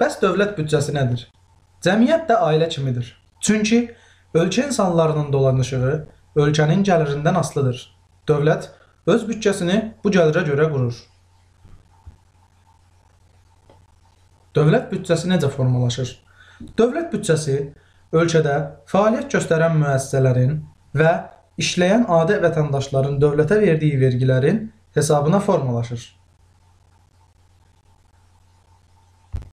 Bəs dövlət büdcəsi nədir? Cəmiyyət də ailə kimidir. Çünki ölkə insanlarının dolanışığı ölkənin gəlirindən asılıdır. Dövlət öz büdcəsini bu gəlirə görə qurur. Dövlət büdcəsi necə formalaşır? Dövlət büdcəsi ölkədə fəaliyyət göstərən müəssisələrin və işləyən adi vətəndaşların dövlətə verdiyi vergilərin hesabına formalaşır.